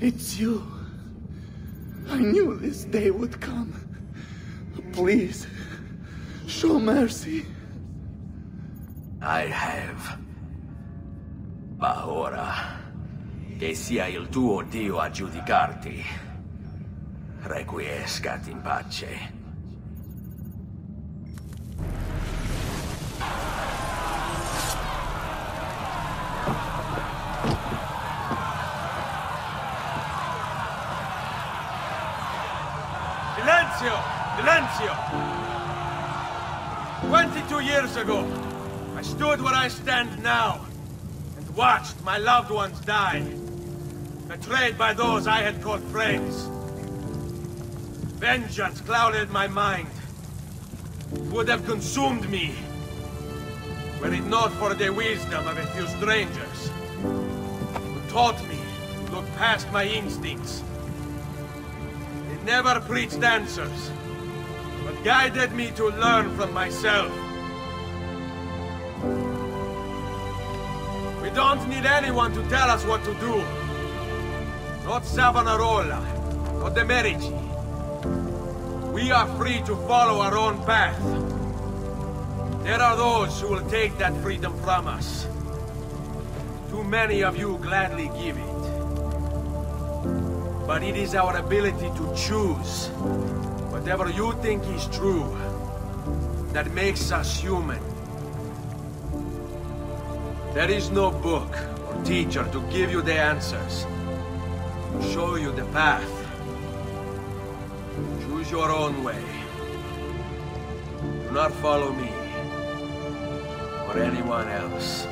It's you. I knew this day would come. Please, show mercy. I have. Ma ora, che sia il tuo Dio a giudicarti. Requiescat in pace. Silenzio! Silenzio! Twenty-two years ago, I stood where I stand now and watched my loved ones die, betrayed by those I had called friends. Vengeance clouded my mind. It would have consumed me, were it not for the wisdom of a few strangers who taught me to look past my instincts they never preached answers, but guided me to learn from myself. We don't need anyone to tell us what to do. Not Savonarola, not the Medici. We are free to follow our own path. There are those who will take that freedom from us. Too many of you gladly give it. But it is our ability to choose whatever you think is true that makes us human. There is no book or teacher to give you the answers, show you the path. Choose your own way. Do not follow me or anyone else.